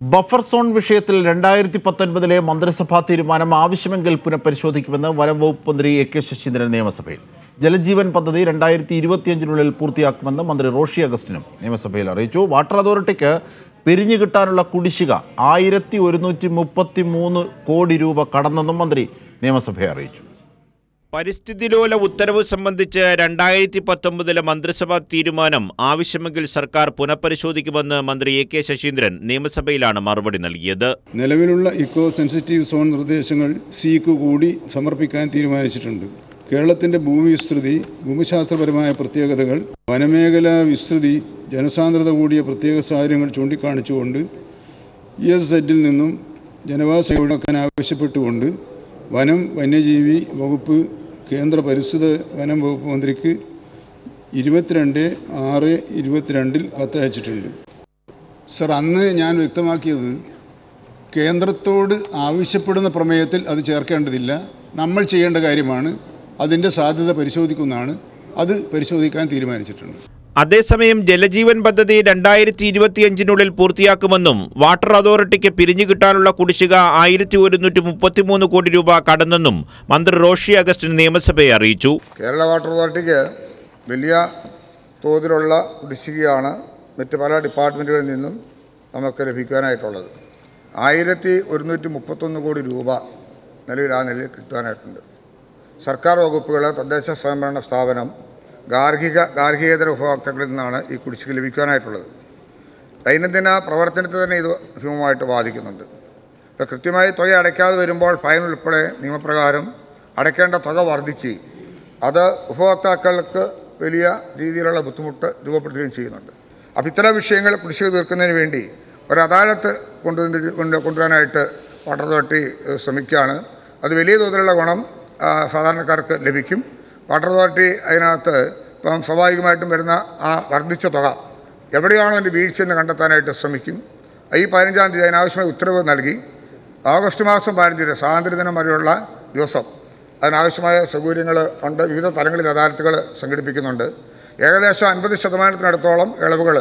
Buffer zone വിഷയത്തിൽ രണ്ടായിരത്തി പത്തൊൻപതിലെ മന്ത്രിസഭാ തീരുമാനം ആവശ്യമെങ്കിൽ പുനഃപരിശോധിക്കുമെന്ന് വനം വകുപ്പ് മന്ത്രി എ കെ ശശീന്ദ്രൻ നിയമസഭയിൽ. ജലജീവൻ പദ്ധതി രണ്ടായിരത്തി ഇരുപത്തിയഞ്ചിനുള്ളിൽ പൂർത്തിയാക്കുമെന്ന് മന്ത്രി റോഷി അഗസ്റ്റിനും നിയമസഭയിൽ അറിയിച്ചു. വാട്ടർ അതോറിറ്റിക്ക് പിരിഞ്ഞു കിട്ടാനുള്ള കുടിശ്ശിക ആയിരത്തി ഒരുന്നൂറ്റി മുപ്പത്തി മൂന്ന് കോടി രൂപ കടന്നെന്നും മന്ത്രി നിയമസഭയെ അറിയിച്ചു. പരിസ്ഥിതിലോല ഉത്തരവ് സംബന്ധിച്ച് രണ്ടായിരത്തി പത്തൊമ്പതിലെ മന്ത്രിസഭാ തീരുമാനം ആവശ്യമെങ്കിൽ സർക്കാർ പുനഃപരിശോധിക്കുമെന്ന് മന്ത്രി എ കെ ശശീന്ദ്രൻ നിയമസഭയിലാണ് മറുപടി നൽകിയത്. നിലവിലുള്ള ഇക്കോ സെൻസിറ്റീവ് സോൺ നിർദ്ദേശങ്ങൾ സിക്ക് കൂടി സമർപ്പിക്കാൻ തീരുമാനിച്ചിട്ടുണ്ട്. കേരളത്തിന്റെ ഭൂമി വിസ്തൃതി ഭൂമിശാസ്ത്രപരമായ പ്രത്യേകതകൾ വനമേഖലാ വിസ്തൃതി ജനസാന്ദ്രത കൂടിയ പ്രത്യേക സാഹചര്യങ്ങൾ ചൂണ്ടിക്കാണിച്ചുകൊണ്ട് ഇ എസ് സെറ്റിൽ നിന്നും ജനവാസം ആവശ്യപ്പെട്ടുകൊണ്ട് വനം വന്യജീവി വകുപ്പ് കേന്ദ്ര പരിസ്ഥിതി വനം വകുപ്പ് മന്ത്രിക്ക് ഇരുപത്തിരണ്ട് ആറ് ഇരുപത്തിരണ്ടിൽ കത്തയച്ചിട്ടുണ്ട് സർ അന്ന് ഞാൻ വ്യക്തമാക്കിയത് കേന്ദ്രത്തോട് ആവശ്യപ്പെടുന്ന പ്രമേയത്തിൽ അത് ചേർക്കേണ്ടതില്ല. നമ്മൾ ചെയ്യേണ്ട കാര്യമാണ് അതിന്റെ സാധ്യത പരിശോധിക്കുന്നതാണ്. അത് പരിശോധിക്കാൻ തീരുമാനിച്ചിട്ടുണ്ട്. അതേസമയം ജലജീവൻ പദ്ധതി രണ്ടായിരത്തി ഇരുപത്തിയഞ്ചിനുള്ളിൽ പൂർത്തിയാക്കുമെന്നും വാട്ടർ അതോറിറ്റിക്ക് പിരിഞ്ഞു കിട്ടാനുള്ള കുടിശ്ശിക ആയിരത്തി ഒരുന്നൂറ്റി മുപ്പത്തിമൂന്ന് കോടി രൂപ കടന്നെന്നും മന്ത്രി റോഷി അഗസ്റ്റിൻ നിയമസഭയെ അറിയിച്ചു. കേരള വാട്ടർ അതോറിറ്റിക്ക് വലിയ തോതിലുള്ള കുടിശ്ശികയാണ് മറ്റ് പല ഡിപ്പാർട്ട്മെന്റുകളിൽ നിന്നും നമുക്ക് ലഭിക്കാനായിട്ടുള്ളത് ആയിരത്തി ഒരുന്നൂറ്റി മുപ്പത്തൊന്ന് കോടി രൂപ നിലവിൽ ആ നിലയിൽ കിട്ടാനായിട്ടുണ്ട് സർക്കാർ വകുപ്പുകൾ തദ്ദേശ സ്വയംഭരണ സ്ഥാപനം ഗാർഹിക ഗാർഹികേതര ഉപഭോക്താക്കളിൽ നിന്നാണ് ഈ കുടിശ്ശിക ലഭിക്കാനായിട്ടുള്ളത് ദൈനംദിന പ്രവർത്തനത്തെ തന്നെ ഇത് ഭീമമായിട്ട് ബാധിക്കുന്നുണ്ട്. ഇപ്പോൾ കൃത്യമായി തുക അടയ്ക്കാതെ വരുമ്പോൾ ഫൈൻ ഉൾപ്പെടെ നിയമപ്രകാരം അടയ്ക്കേണ്ട തുക വർദ്ധിക്കുകയും അത് ഉപഭോക്താക്കൾക്ക് വലിയ രീതിയിലുള്ള ബുദ്ധിമുട്ട് രൂപപ്പെടുത്തുകയും ചെയ്യുന്നുണ്ട്. അപ്പോൾ ഇത്തരം വിഷയങ്ങൾ കുടിശ്ശിക തീർക്കുന്നതിന് വേണ്ടി ഒരു അദാലത്ത് കൊണ്ടുവന്ന് കൊണ്ട് കൊണ്ടുവരാനായിട്ട് വാട്ടർ അതോറിറ്റി ശ്രമിക്കുകയാണ്. അത് വലിയ തോതിലുള്ള ഗുണം സാധാരണക്കാർക്ക് ലഭിക്കും. വാട്ടർ അതോറിറ്റി അതിനകത്ത് ഇപ്പം സ്വാഭാവികമായിട്ടും വരുന്ന ആ വർദ്ധിച്ച തുക എവിടെയാണോ എന്റെ വീഴ്ചയെന്ന് കണ്ടെത്താനായിട്ട് ശ്രമിക്കും. ഈ പതിനഞ്ചാം തീയതി അതിനാവശ്യമായ ഉത്തരവ് നൽകി. ഓഗസ്റ്റ് മാസം പതിനഞ്ച് തീയതി സ്വാതന്ത്ര്യദിനം വരെയുള്ള ദിവസം അതിനാവശ്യമായ സൗകര്യങ്ങൾ ഉണ്ട്. വിവിധ തലങ്ങളിൽ അദാലത്തുകൾ സംഘടിപ്പിക്കുന്നുണ്ട്. ഏകദേശം അൻപത് ശതമാനത്തിനടുത്തോളം ഇളവുകൾ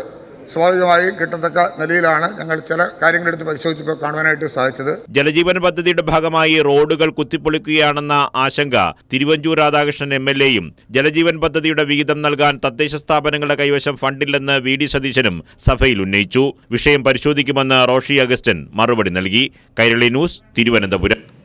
സ്വാഭാവികമായും കിട്ടത്തക്ക നിലയിലാണ് ഞങ്ങൾ ചില കാര്യങ്ങളെടുത്ത് പരിശോധിച്ചപ്പോൾ കാണുവാനായിട്ട് സാധിച്ചത്. ജലജീവൻ പദ്ധതിയുടെ ഭാഗമായി റോഡുകൾ കുത്തിപ്പൊളിക്കുകയാണെന്ന ആശങ്ക തിരുവഞ്ചൂർ രാധാകൃഷ്ണൻ എം എൽ എയും ജലജീവൻ പദ്ധതിയുടെ വിഹിതം നൽകാൻ തദ്ദേശ സ്ഥാപനങ്ങളുടെ കൈവശം ഫണ്ടില്ലെന്ന് വി ഡി സതീശനും സഭയിൽ ഉന്നയിച്ചു. വിഷയം പരിശോധിക്കുമെന്ന് റോഷി അഗസ്റ്റൻ മറുപടി നൽകി. കൈരളി ന്യൂസ് തിരുവനന്തപുരം.